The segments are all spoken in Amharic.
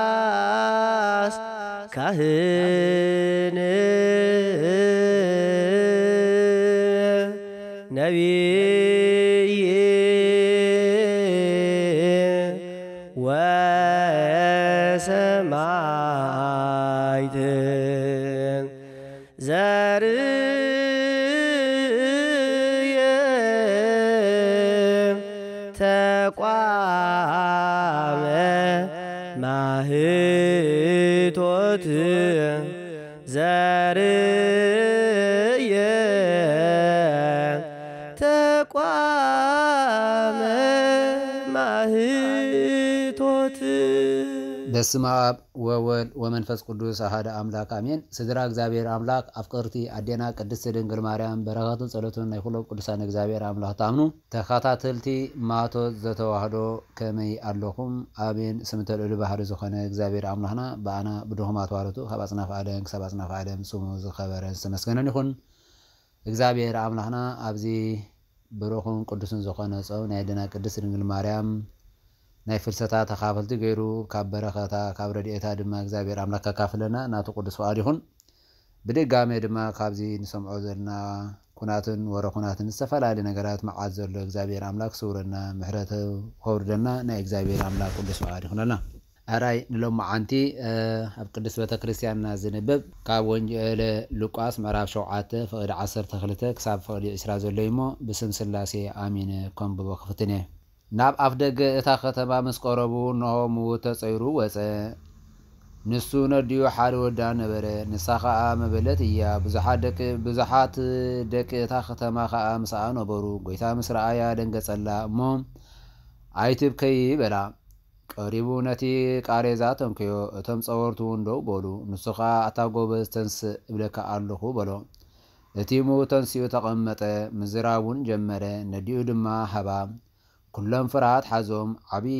ዘካርያስ ካህን ነቢይ ወሰማይት ዘርየ ተቋመ ማህቶት በስመ አብ ወወልድ ወመንፈስ ቅዱስ አሐደ አምላክ አሜን። ስድራ እግዚአብሔር አምላክ አፍቀርቲ ኣዴና ቅድስቲ ድንግል ማርያም በረኸቱን ጸሎቱን ናይ ኩሎም ቅዱሳን እግዚአብሔር አምላክ ተኣምኑ ተኸታተልቲ ማቶት ዘተዋህዶ ከመይ ኣለኹም ኣሜን ስም ተልዕሉ ባህሪ ዝኾነ እግዚአብሔር ኣምላኽና ብኣና ብድኹማት ዋለቱ ካብ ኣጽናፍ ዓለም ክሳብ ኣጽናፍ ዓለም ስሙ ዝኸበረ ዝተመስገነን ይኹን። እግዚአብሔር ኣምላኽና ኣብዚ ብሩኹን ቅዱስን ዝኾነ ጾም ናይ ኣዴና ቅድስቲ ድንግል ማርያም ናይ ፍልሰታ ተኻፈልቲ ገይሩ ካብ በረኸታ ካብ ረድኤታ ድማ እግዚኣብሔር ኣምላክ ከካፍለና ናቱ ቅዱስ ፍቓድ ይኹን። ብድጋሜ ድማ ካብዚ ንሰምዖ ዘለና ኩናትን ወረ ኩናትን ዝተፈላለዩ ነገራት መዓዝ ዘሎ እግዚኣብሔር ኣምላክ ስውረና ምሕረት ከውርደና ናይ እግዚኣብሔር ኣምላክ ቅዱስ ፍቓድ ይኹነና ኣራይ ንሎም መዓንቲ ኣብ ቅዱስ ቤተ ክርስትያንና ዝንብብ ካብ ወንጀለ ሉቃስ ምዕራፍ 7 ፍቕዲ 12 ክሳብ ፍቕዲ 20 ዘሎ እሞ ብስም ስላሴ ኣሚነ ከምብቦ ክፍትን እየ ናብ ኣፍ ደገ እታ ከተማ ምስ ቀረቡ እንሆ ምዉት ተፀይሩ ወፀ ንሱ ነድዩ ሓደ ወዳ ነበረ ንሳ ከዓ መበለት እያ ብዙሓት ደቂ እታ ከተማ ከዓ ምስኣ ነበሩ ጎይታ ምስ ረኣያ ደንገጸላ እሞ ኣይትብከይ በላ ቀሪቡ ነቲ ቃሬዛ ተንክዮ እቶም ፀወርቱ እውን ደው በሉ ንሱ ከዓ ኣታ ጎበዝ ተንስእ እብለካ ኣለኹ በሎ። እቲ ምዉት ተንስኡ ተቐመጠ ምዝራብ እውን ጀመረ ነዲኡ ድማ ሃባ። ኩሎም ፍርሃት ሓዞም ዓብዪ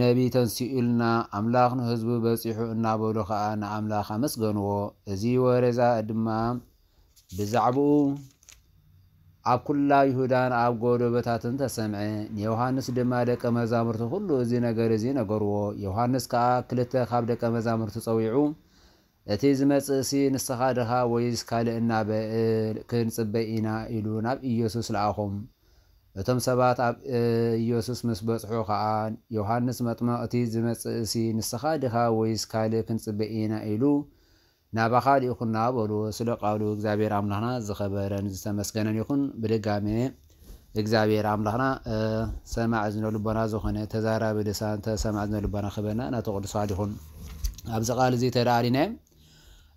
ነቢ ተንስኡልና ኣምላኽ ንህዝቡ በፂሑ እናበሉ ከዓ ንኣምላኽ ኣመስገንዎ። እዚ ወሬዛ ድማ ብዛዕባኡ ኣብ ኩላ ይሁዳን ኣብ ጎደበታትን ተሰምዐ። ንዮሃንስ ድማ ደቀ መዛሙርቲ ኩሉ እዚ ነገር እዚ ነገርዎ። ዮሃንስ ከዓ ክልተ ካብ ደቀ መዛሙርቲ ፀዊዑ እቲ ዝመፅእ እሲ ንስኻ ድኻ ወይስ ካልእ እናበእል ክንፅበይ ኢና? ኢሉ ናብ ኢየሱስ ለኣኹም እቶም ሰባት ኣብ ኢየሱስ ምስ በፅሑ ከዓ ዮሃንስ መጥመቕ እቲ ዝመፅእ እሲ ንስኻ ድኻ ወይስ ካልእ ክንፅበ ኢና? ኢሉ ናባኻ ዲኢኹና በሉ ስለ ቃሉ እግዚኣብሔር ኣምላኽና ዝኸበረን ዝተመስገነን ይኹን። ብድጋሜ እግዚኣብሔር ኣምላኽና ሰማዕ ዝነ ልቦና ዝኾነ ተዛራቢ ልሳን ተሰማዕ ዝነ ልቦና ክበና ዋህድ ይኹን። ኣብዚ ቃል እዚ ተዳሪና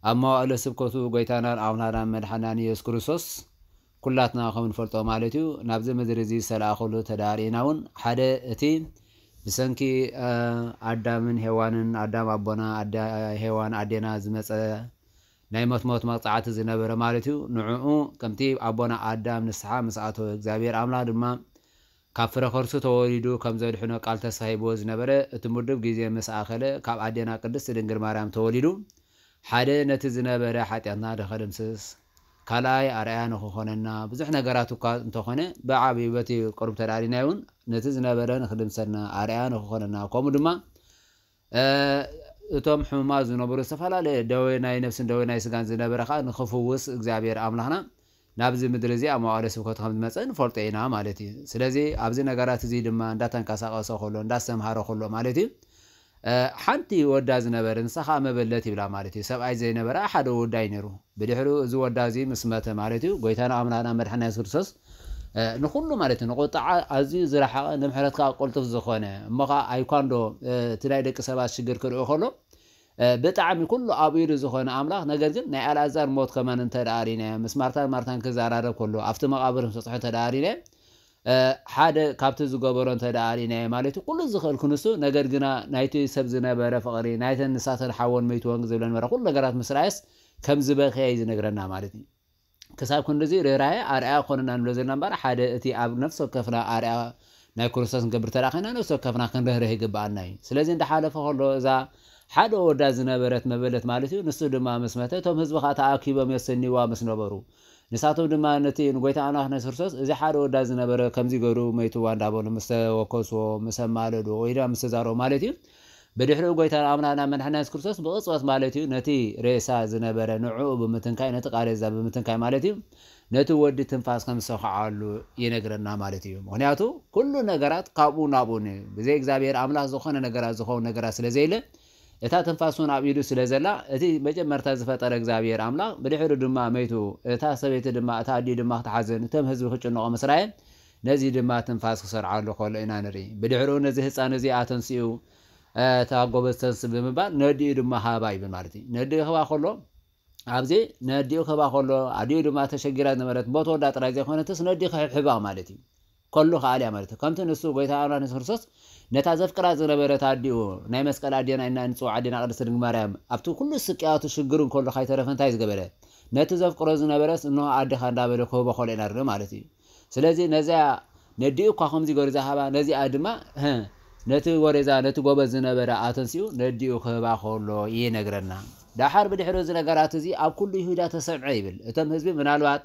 ኣብ መዋእለ ስብከቱ ጎይታናን ኣምላኽናን መድሓናን ኢየሱስ ክርስቶስ ኩላትና ከም ንፈልጦ ማለት እዩ። ናብዚ ምድሪ እዚ ዝተለኣኸሉ ተዳሪእና እውን ሓደ እቲ ብሰንኪ ኣዳምን ሄዋንን ኣዳም ኣቦና ሄዋን ኣዴና ዝመፀ ናይ ሞትሞት መቕፃዕቲ ዝነበረ ማለት እዩ። ንዕኡ ከምቲ ኣቦና ኣዳም ንስሓ ምስኣተወ እግዚኣብሔር ኣምላኽ ድማ ካብ ፍረ ተወሊዱ ከም ዘድሕኖ ቃል ተስፋ ሂብዎ ዝነበረ እቲ ምድብ ግዜ ምስ ካብ ኣዴና ቅድስቲ ድንግል ማርያም ተወሊዱ ሓደ ነቲ ዝነበረ ሓጢኣትና ድኸድምስስ ካልኣይ ኣርኣያ ንክኾነና ብዙሕ ነገራት እኳ እንተኾነ ብዓብዪ በቲ ቅርብ ተዳሪና እውን ነቲ ዝነበረ ንክድምሰና ኣርኣያ ንክኾነና። ከምኡ ድማ እቶም ሕሙማት ዝነበሩ ዝተፈላለየ ደዌ ናይ ነፍስን ደዌ ናይ ስጋን ዝነበረ ከዓ ንክፍውስ እግዚኣብሔር ኣምላኽና ናብዚ ምድሪ እዚ ኣብ መዋእለ ስብከቱ ከም ዝመፀ ንፈልጦ ኢና ማለት እዩ። ስለዚ ኣብዚ ነገራት እዚ ድማ እንዳተንቀሳቀሰ ከሎ እንዳስተምሃረ ከሎ ማለት እዩ ሓንቲ ወዳ ዝነበረ ከዓ መበለት ይብላ ማለት እዩ። ሰብኣይ ዘይነበረ ሓደ ወዳይ ነይሩ። ብድሕሪ እዚ ወዳ እዚ ምስ መተ ማለት እዩ። ጎይታና ኣምላኽና መድሓና የሱስ ክርስቶስ ንኩሉ ማለት እዩ። ንቁጣዓ ኣዝዩ ዝረሓቐ ንምሕረትካ ቁልጡፍ ዝኾነ እሞ ኣይኳንዶ እቲ ናይ ደቂ ሰባት ሽግር ክሪኦ ከሎ ብጣዕሚ ኩሉ ኣብ ዝኾነ ኣምላኽ ነገር ግን ናይ ኣልኣዛር ሞት ከመን እንተዳኣሪነ ምስ ማርታን ማርታን ክዘራረብ ከሎ ኣብቲ መቃብር ተፅሖ ተዳኣሪነ ሓደ ካብቲ ዝገበሮ እንተዳኣሪናየ ማለት እዩ። ኩሉ ዝኽእል ክንሱ ነገር ግና ናይቲ ሰብ ዝነበረ ፍቕሪ ናይተን ንሳተን ሓወን መይትወን ዝብለ ነበረ ኩሉ ነገራት ምስ ራእየስ ከም ዝበኸየ እዩ ዝነግረና ማለት እዩ። ክሳብ ክንዲዚ ርህራየ ኣርኣያ ኮነና ንብሎ ዘለና እምበር ሓደ እቲ ኣብ ነፍሲ ወከፍና ኣርኣያ ናይ ክርስቶስ ንገብር ተራኺና ነፍሲ ወከፍና ክንርህርህ ይግባአና እዩ። ስለዚ እንዳሓለፈ ከሎ እዛ ሓደ ወዳ ዝነበረት መበለት ማለት እዩ። ንሱ ድማ ምስ መተ እቶም ህዝቢ ከዓ ተኣኪቦም የሰኒዋ ምስ ነበሩ ንሳቶም ድማ ነቲ ንጎይታ ኣምላኽና የሱስ ክርስቶስ እዚ ሓደ ወዳ ዝነበረ ከምዚ ገሩ መይትዋ እንዳበሉ ምስ ተወከስዎ ምስ ኣማለድዎ ወይ ድማ ምስ ተዛረቡ ማለት እዩ። ብድሕሪኡ ጎይታ ኣምላኽና መድሓና የሱስ ክርስቶስ ብቕፅበት ማለት እዩ ነቲ ሬሳ ዝነበረ ንዕኡ ብምትንካይ ነቲ ቃሬዛ ብምትንካይ ማለት እዩ ነቲ ወዲ ትንፋስ ከም ዝሰኽዓሉ ይነግረና ማለት እዩ። ምክንያቱ ኩሉ ነገራት ካብኡ ናብኡ ብዘይ እግዚኣብሔር ኣምላኽ ዝኾነ ነገራት ዝኸውን ነገራት ስለ ዘየለ እታ ትንፋስ እውን ኣብ ኢዱ ስለ ዘላ እቲ መጀመርታ ዝፈጠረ እግዚኣብሔር ኣምላኽ ብድሕሪ ድማ መይቱ እታ ሰበይቲ ድማ እታ ኣዲ ድማ ክትሓዝን እቶም ህዝቢ ክጭንቆ ምስራየ ነዚ ድማ ትንፋስ ክሰርዓሉ ከሎ ኢና ንርኢ። ብድሕሪኡ ነዚ ህፃን እዚ ኣተንስኡ እታ ጎበዝ ተንስ ብምባል ነዲኡ ድማ ሃባ ይብል ማለት እዩ። ነዲኡ ክባ ከሎ ኣብዚ ነዲኡ ክባ ከሎ ኣዲኡ ድማ ተሸጊራ ዝነበረት ቦተወዳ ጥራይ ዘይኮነትስ ነዲኡ ክሕብሕባ ማለት እዩ ከሉ ከኣልያ ማለት እዩ። ከምቲ ንሱ ጎይታ የሱስ ክርስቶስ ነታ ዘፍቅራ ዝነበረት ኣዲኡ ናይ መስቀል ኣዴና ኢና ንፅዋ ኣዴና ቅድስቲ ድንግል ማርያም ኣብቲ ኩሉ ስቅያቱ ሽግሩን ከሎ ካይተረፈ እንታይ ዝገበረ ነቲ ዘፍቅሮ ዝነበረስ እንሆ ኣዴኻ እንዳበለ ክህቦ ከሎ ኢና ንርኢ ማለት እዩ። ስለዚ ነዚያ ነዲኡ እኳ ከምዚ ገሩ ዝሃባ ነዚኣ ድማ ነቲ ወሬዛ ነቲ ጎበዝ ዝነበረ ኣተንሲኡ ነዲኡ ክህባ ከሎ ይነግረና። ዳሓር ብድሕሪ እዚ ነገራት እዚ ኣብ ኩሉ ይሁዳ ተሰምዐ ይብል እቶም ህዝቢ ምናልባት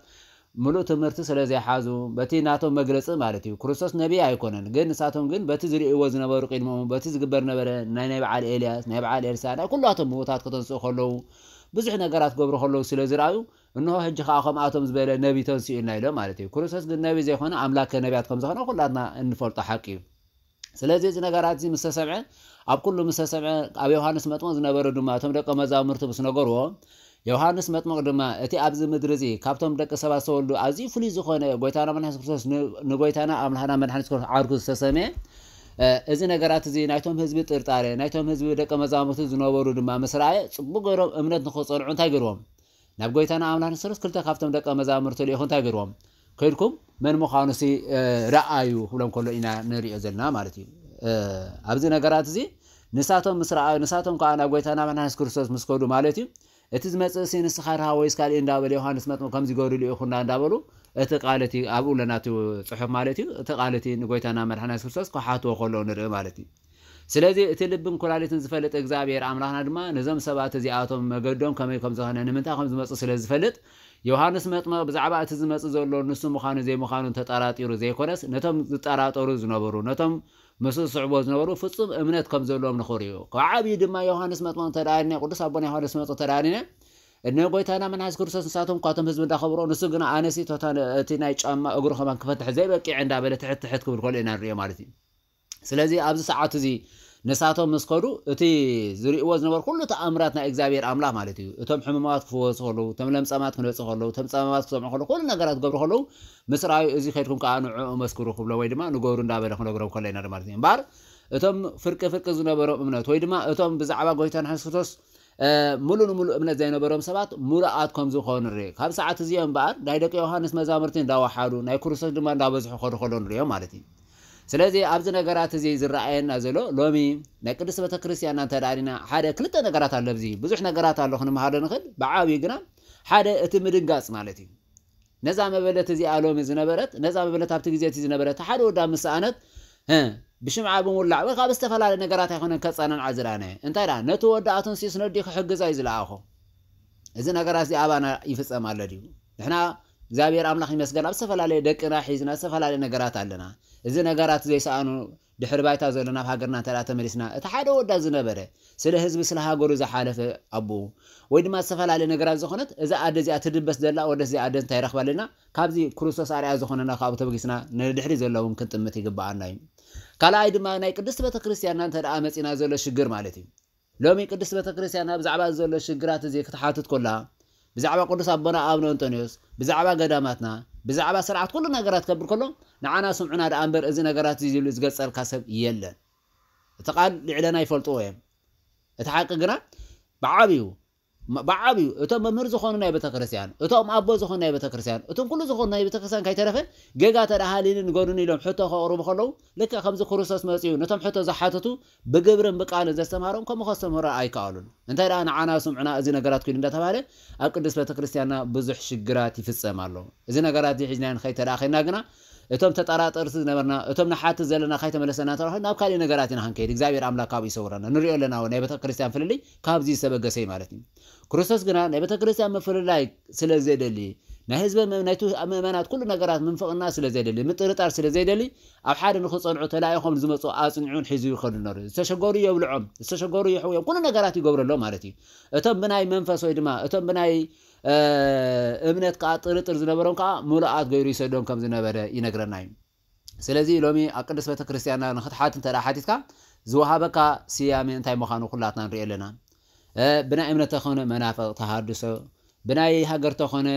ሙሉእ ትምህርቲ ስለ ዘይሓዙ በቲ ናቶም መግለፂ ማለት እዩ። ክርስቶስ ነቢይ ኣይኮነን ግን ንሳቶም ግን በቲ ዝርእይዎ ዝነበሩ ቅድሞም በቲ ዝግበር ነበረ። ናይ ናይ በዓል ኤልያስ ናይ በዓል ኤልሳ ናይ ኩላቶም ምዉታት ከተንስኡ ከለዉ ብዙሕ ነገራት ክገብሩ ከለዉ ስለ ዝረኣዩ እንሆ ሕጂ ከዓ ከምኣቶም ዝበለ ነቢ ተንስኡ ኢልና ኢሎም ማለት እዩ። ክርስቶስ ግን ነቢ ዘይኮነ ኣምላክ ነቢያት ከም ዝኾነ ኩላትና እንፈልጦ ሓቂ እዩ። ስለዚ እዚ ነገራት እዚ ምስ ኣብ ኩሉ ምስ ኣብ ዮሃንስ መጥሞቅ ዝነበሩ ድማ እቶም ደቀ መዛሙርቲ ምስ ነገርዎ ዮሃንስ መጥሞቅ ድማ እቲ ኣብዚ ምድሪ እዚ ካብቶም ደቂ ሰባት ዝተወልዱ ኣዝዩ ፍሉይ ዝኾነ ጎይታና መድሓኒት ክርስቶስ ንጎይታና ኣምላኽና መድሓኒት ክርስቶስ ዓርጉ ዝተሰመየ እዚ ነገራት እዚ ናይቶም ህዝቢ ጥርጣሬ ናይቶም ህዝቢ ደቀ መዛሙርቲ ዝነበሩ ድማ ምስ ፅቡቅ ገይሮም እምነት ንክፀንዑ እንታይ ገይርዎም? ናብ ጎይታና ኣምላክ ክርስቶስ ክልተ ካብቶም ደቀ መዛሙርቲ ልኢኹ እንታይ ገይርዎም? ከይድኩም መን ምዃኑ ሲ ረኣዩ ክብሎም ከሎ ኢና ንሪኦ ዘለና ማለት እዩ። ኣብዚ ነገራት እዚ ንሳቶም ምስ ረኣዩ ንሳቶም ከዓ ናብ ጎይታና መድሓኒት ክርስቶስ ምስ ከዱ ማለት እዩ እቲ ዝመፅእ ሲ ንስኻ ወይስ ካሊእ እንዳበለ ዮሃንስ መጥምቅ ከምዚ ገበሩ ኢኹና እንዳበሉ እቲ ቃለቲ ኣብኡ ለናቱ ፅሑፍ ማለት እዩ። እቲ ቃለቲ ንጎይታና መድሓኒት ክርስቶስ ክሓትዎ ከለዉ ንርኢ ማለት እዩ ስለዚ እቲ ልብን ኩላሊትን ዝፈልጥ እግዚኣብሔር ኣምላኽና ድማ ነዞም ሰባት እዚኣቶም መገዶም ከመይ ከም ዝኾነ ንምንታይ ከም ዝመፁ ስለ ዝፈልጥ ዮሃንስ መጥመቕ ብዛዕባ እቲ ዝመፅእ ዘሎ ንሱ ምዃኑ ዘይምዃኑ ተጠራጢሩ ዘይኮነስ ነቶም ዝጠራጠሩ ዝነበሩ ነቶም ምስ ዝስዕቦ ዝነበሩ ፍፁም እምነት ከም ዘለዎም ንኽርእዩ። ካብ ዓብዪ ድማ ዮሃንስ መጥመቕ ተዳሪነ ቅዱስ ኣቦና ዮሃንስ መጥመቕ ተዳሪነ ንጎይታና መድሓኒት ክርስቶስ ንሳቶም ኳቶም ህዝቢ እንዳኸብሮ ንሱ ግና ኣነሲ እቲ ናይ ጫማ እግሩ ከማን ክፈትሕ ዘይበቂዕ እንዳበለ ትሕት ትሕት ክብል ከሎ ኢና ንሪኦ ማለት እዩ ስለዚ ኣብዚ ሰዓት እዚ ንሳቶም ምስ ከዱ እቲ ዝርእዎ ዝነበሩ ኩሉ ተኣምራት ናይ እግዚኣብሔር ኣምላኽ ማለት እዩ። እቶም ሕሙማት ክፍወሱ ከለዉ እቶም ለምፀማት ክንበፅእ ከለዉ እቶም ፀማማት ክሰምዑ ከለዉ ኩሉ ነገራት ክገብሩ ከለዉ ምስ እዚ ከይድኩም ከዓ ንዕኡ መስክሩ ክብሎ ወይ ድማ ንገብሩ እንዳበለ ክነግሮም ከሎ ኢና ማለት እዩ። እምበር እቶም ፍርቂ ፍርቂ ዝነበሮም እምነት ወይ ድማ እቶም ብዛዕባ ጎይታ ንሓስ ሙሉእ ንሙሉእ እምነት ዘይነበሮም ሰባት ሙሉኣት ከም ዝኾኑ ንሪኦ ካብ ሰዓት እዚኦም በኣር ናይ ደቂ ዮሃንስ መዛሙርቲ እንዳዋሓዱ ናይ ክርስቶስ ድማ እንዳበዝሑ ከዱ ከሎ ንሪኦም ማለት እዩ ስለዚ ኣብዚ ነገራት እዚ ዝረኣየና ዘሎ ሎሚ ናይ ቅዱስ ቤተክርስትያንና እንተዳሪና ሓደ ክልተ ነገራት ኣሎ ብዚ ብዙሕ ነገራት ኣሎ ክንመሃሮ ንኽእል። ብዓብዪ ግና ሓደ እቲ ምድንጋፅ ማለት እዩ። ነዛ መበለት እዚኣ ሎሚ ዝነበረት ነዛ መበለት ኣብቲ ግዜ እቲ ዝነበረት ሓደ ወዳ ምስኣነት ብሽምዓ ብምውላዕ ወይ ካብ ዝተፈላለዩ ነገራት ኣይኮነን ከፀናንዓ ዝረኣናየ እንታይ ዳ? ነቲ ወዳእቱን ሲስ ነዲ ክሕግዛ እዩ ዝለኣኾ እዚ ነገራት እዚ ኣባና ይፍፀም ኣሎ ድዩ ንሕና እግዚኣብሔር ኣምላኽ ይመስገን። ኣብ ዝተፈላለዩ ደቅና ሒዝና ዝተፈላለዩ ነገራት ኣለና እዚ ነገራት ዘይሰኣኑ ድሕሪ ባይታ ዘሎ ናብ ሃገርና እንተ ተመሊስና እቲ ሓደ ወዳ ዝነበረ ስለ ህዝቢ ስለ ሃገሩ ዝሓለፈ ኣቦኡ ወይ ድማ ዝተፈላለዩ ነገራት ዝኾነት እዛ ኣደ እዚኣ ትድበስ ዘላ ወደስ እዚ ኣደ እንታይ ረኽባ ኣለና ካብዚ ክርስቶስ ኣርያ ዝኾነና ካብኡ ተበጊስና ንድሕሪ ዘለውን ክንጥምት ይግባኣና እዩ። ካልኣይ ድማ ናይ ቅድስቲ ቤተክርስትያንና እንተ ደኣ መፂና ዘሎ ሽግር ማለት እዩ። ሎሚ ቅድስቲ ቤተክርስትያንና ብዛዕባ ዘሎ ሽግራት እዚ ክትሓትት ኮላ ብዛዕባ ቅዱስ ኣቦና ኣብነ ኣንጦኒዮስ ብዛዕባ ገዳማትና ብዛዕባ ስርዓት ኩሉ ነገራት ከብር ከሎ ንዓና ስምዑና ደኣ እምበር እዚ ነገራት እዚ ዝብሉ ዝገፀልካ ሰብ የለን። እቲ ቃል ልዕለና ይፈልጥዎ እዮም እቲ ሓቂ ግና ብዓብዩ ብዓብዩ እቶም መምህር ዝኾኑ ናይ ቤተክርስትያን እቶም ኣቦ ዝኾኑ ናይ ቤተክርስትያን እቶም ኩሉ ዝኾኑ ናይ ቤተክርስትያን ከይተረፈ ገጋ ተዳሃሊንን ገዱን ኢሎም ሕቶ ከቕርቡ ከለዉ ልክዕ ከምዚ ክርስቶስ መፅኡ ነቶም ሕቶ ዝሓተቱ ብግብርን ብቃልን ዘስተምሃሮም ከምኡ ከስተምህሮ ኣይከኣሉን። እንታይ ደኣ ንዓና ስምዑና እዚ ነገራት ኮይኑ እንዳተባሃለ ኣብ ቅዱስ ቤተክርስትያንና ብዙሕ ሽግራት ይፍፀም ኣሎ። እዚ ነገራት እዚ ሒዝና ንኸይ ተደኣ ኸይና ግና እቶም ተጠራጠርቲ ዝነበርና እቶም ንሓትት ዘለና ከይተመለሰና ተረኺ ናብ ካሊእ ነገራት ኢና ክንከይድ እግዚኣብሔር ኣምላክ ካብኡ ይሰውረና። ንሪኦ ኣለና ናይ ቤተክርስትያን ፍልልይ ካብዚ ዝተበገሰ ማለት እዩ። ክርስቶስ ግና ናይ ቤተክርስትያን ምፍልላይ ስለ ናይ ህዝበ ናይቲ ምእመናት ኩሉ ነገራት ምንፍቕና ስለ ዘይደሊ ምጥርጣር ስለ ዘይደሊ ኣብ ሓደ ንክፀንዑ ተላኢኾም ዝመፁ ኣፅኒዑን ሒዙ ይኸዱ ነሩ ዝተሸገሩ የብልዖም ዝተሸገሩ ይሕውዮም ኩሉ ነገራት ይገብረሎም ማለት እዩ። እቶም ብናይ መንፈስ ወይ ድማ እቶም ብናይ እምነት ከዓ ጥርጥር ዝነበሮም ከዓ ሙሉኣት ገይሩ ይሰዶም ከም ዝነበረ ይነግረና እዩ። ስለዚ ሎሚ ኣብ ቅዱስ ቤተክርስትያንና ንክትሓት እንተ ሓቲትካ ዝወሃበካ ስያሜ እንታይ ምዃኑ ኩላትና ንሪኦ ኣለና። ብናይ እምነት ተኾነ መናፈቕ ተሃድሶ ብናይ ሃገር ተኾነ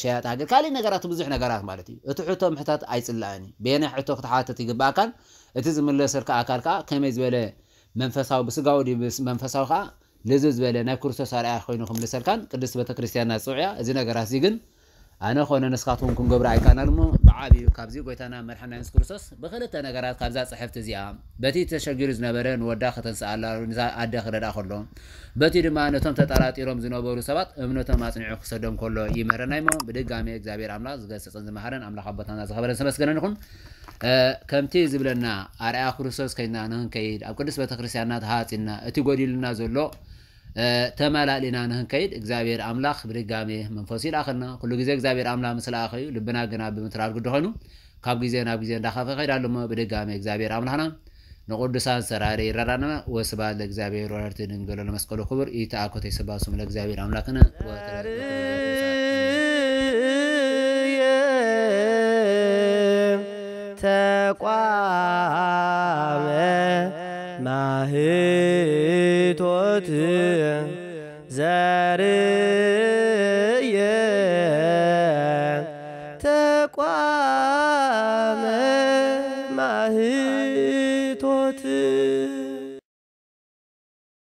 ሸያጥ ሃገር ካሊእ ነገራት ብዙሕ ነገራት ማለት እዩ። እቲ ሕቶ ምሕታት ኣይፅላእኒ ብየናይ ሕቶ ክትሓተት ይግባእካን እቲ ዝምለሰልካ ኣካል ከዓ ከመይ ዝበለ መንፈሳዊ ብስጋዊ ድብስ መንፈሳዊ ከዓ ልዝ ዝበለ ናይ ክርስቶስ ኣርኣያ ኮይኑ ክምልሰልካን ቅድስቲ ቤተክርስትያንና ፅውዕያ። እዚ ነገራት እዚ ግን ኣነ ኮነ ንስኻትኩም ክንገብሮ ኣይካናን እሞ ብዓብዩ ካብዚ ጎይታና መድሓና የሱስ ክርስቶስ ብክልተ ነገራት ካብዛ ፅሕፍቲ እዚኣ በቲ ተሸጊሩ ዝነበረ ንወዳ ከተንስኣላ ኣደ ክረዳ ከሎ በቲ ድማ ነቶም ተጠራጢሮም ዝነበሩ ሰባት እምነቶም ኣፅኒዑ ክሰዶም ከሎ ይምህረና ሞ ብድጋሚ እግዚኣብሔር ኣምላክ ዝገሰፅን ዝመሃረን ኣምላክ ኣቦታና ዝኸበረን ሰመስገነን ይኹን ከምቲ ዝብለና ኣርኣያ ክርስቶስ ከይድና ንክንከይድ ኣብ ቅዱስ ቤተክርስትያንና ተሃፂና እቲ ጎዲሉና ዘሎ ተመላሊና ንክንከይድ እግዚኣብሔር ኣምላኽ ብድጋሜ መንፈሱ ይልኣኸልና ኩሉ ግዜ እግዚኣብሔር ኣምላኽ ምስ ለኣኸ እዩ ልብና ግና ብምትራር ግዲ ካብ ግዜ ናብ ግዜ እንዳኸፈ ይኸይዳሉ ሞ ብድጋሜ እግዚኣብሔር ኣምላኽና ንቅዱሳን ሰራሪ ይረዳና ወስብሐት ለእግዚአብሔር ወላዲቱ ድንግል ለመስቀሉ ክቡር። ኢተአኮተ ይስብሐት ስሙ ለእግዚአብሔር አምላክነ። ተቋመ ማህቶት ዘር